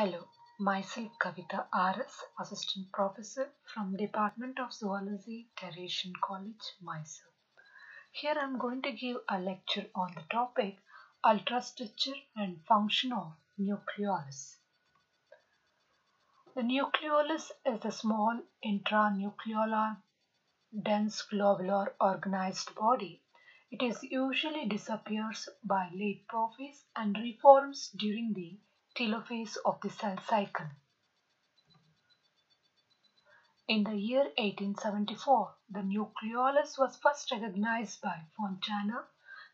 Hello, myself Kavitha RS, Assistant Professor from Department of Zoology, Teresian College, Mysore. Here I am going to give a lecture on the topic ultrastructure and function of nucleolus. The nucleolus is a small intranucleolar dense globular organized body. It is usually disappears by late prophase and reforms during the telophase of the cell cycle. In the year 1874, the nucleolus was first recognized by Fontana.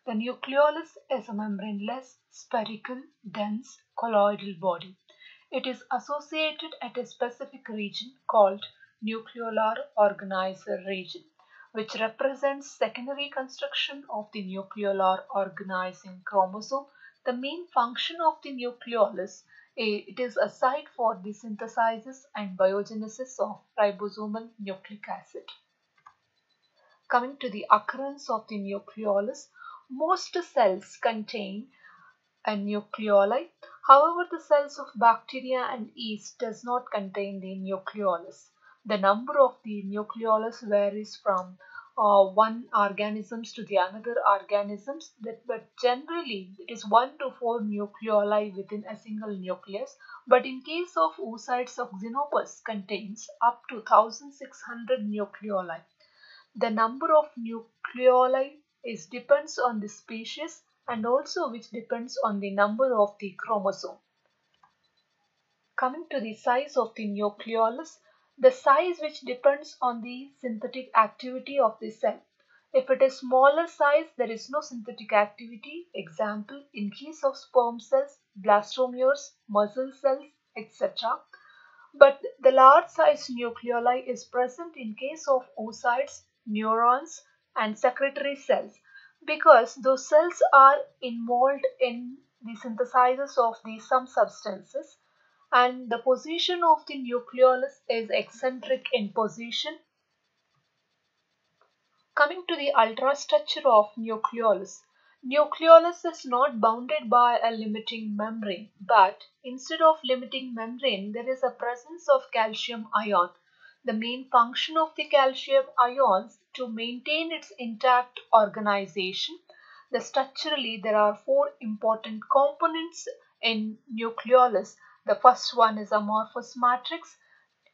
The nucleolus is a membraneless, spherical, dense, colloidal body. It is associated at a specific region called nucleolar organizer region, which represents secondary construction of the nucleolar organizing chromosome the main function of the nucleolus it is a site for the synthesis and biogenesis of ribosomal nucleic acid. Coming to the occurrence of the nucleolus, most cells contain a nucleoli. However, the cells of bacteria and yeast does not contain the nucleolus. The number of the nucleolus varies from uh, one organisms to the another organisms that, but generally it is 1 to 4 nucleoli within a single nucleus. But in case of oocytes of xenopus contains up to 1600 nucleoli. The number of nucleoli is depends on the species and also which depends on the number of the chromosome. Coming to the size of the nucleolus the size which depends on the synthetic activity of the cell. If it is smaller size, there is no synthetic activity. Example, in case of sperm cells, blastomeres, muscle cells, etc. But the large size nucleoli is present in case of oocytes, neurons and secretory cells because those cells are involved in the synthesis of the some substances and the position of the nucleolus is eccentric in position. Coming to the ultrastructure of nucleolus. Nucleolus is not bounded by a limiting membrane, but instead of limiting membrane, there is a presence of calcium ion. The main function of the calcium ions to maintain its intact organization. The structurally there are four important components in nucleolus the first one is amorphous matrix,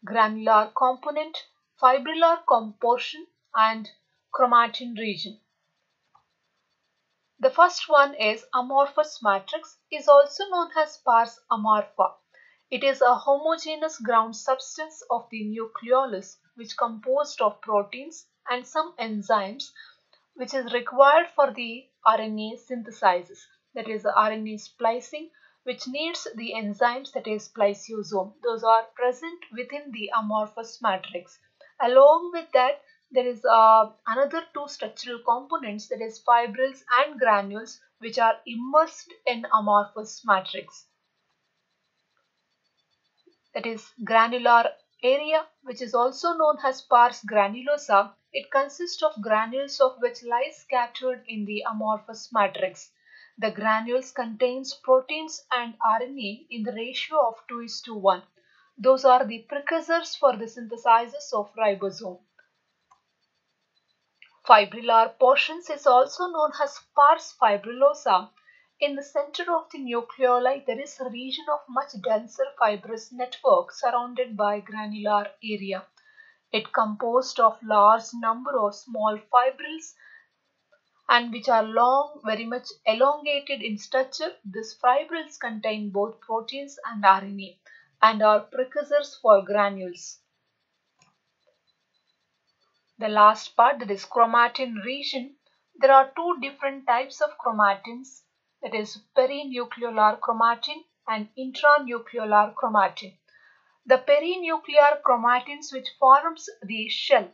granular component, fibrillar composition and chromatin region. The first one is amorphous matrix is also known as pars amorpha. It is a homogeneous ground substance of the nucleolus which composed of proteins and some enzymes which is required for the RNA synthesis that is the RNA splicing which needs the enzymes that is spliceosome. Those are present within the amorphous matrix. Along with that, there is uh, another two structural components that is fibrils and granules which are immersed in amorphous matrix. That is granular area which is also known as pars granulosa. It consists of granules of which lies scattered in the amorphous matrix. The granules contains proteins and RNA in the ratio of 2 is to 1. Those are the precursors for the synthesis of ribosome. Fibrillar portions is also known as pars fibrillosa. In the center of the nucleoli, there is a region of much denser fibrous network surrounded by granular area. It composed of large number of small fibrils and which are long, very much elongated in structure. These fibrils contain both proteins and RNA and are precursors for granules. The last part that is chromatin region. There are two different types of chromatins that is perinuclear chromatin and intranuclear chromatin. The perinuclear chromatins which forms the shell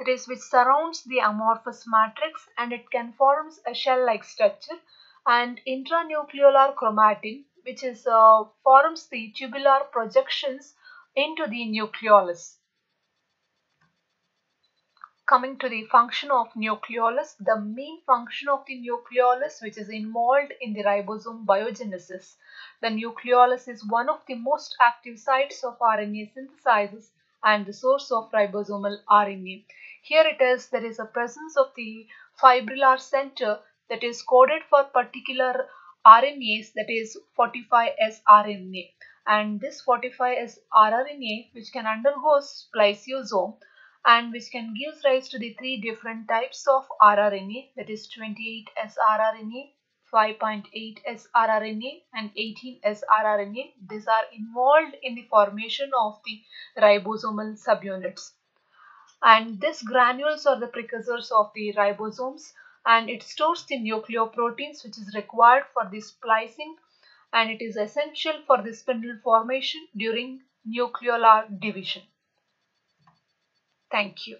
that is which surrounds the amorphous matrix and it can forms a shell-like structure and intranuclear chromatin which is uh, forms the tubular projections into the nucleolus. coming to the function of nucleolus, the main function of the nucleolus which is involved in the ribosome biogenesis. The nucleolus is one of the most active sites of RNA synthesis and the source of ribosomal RNA. Here it is, there is a presence of the fibrillar center that is coded for particular RNAs that is 45S RNA and this 45S rRNA which can undergo spliceosome and which can give rise to the three different types of rRNA that is 28S rRNA, 5.8S rRNA and 18S rRNA. These are involved in the formation of the ribosomal subunits. And these granules are the precursors of the ribosomes and it stores the nucleoproteins which is required for the splicing and it is essential for the spindle formation during nucleolar division. Thank you.